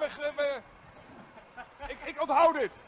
Eh, eh, ik, ik onthoud dit.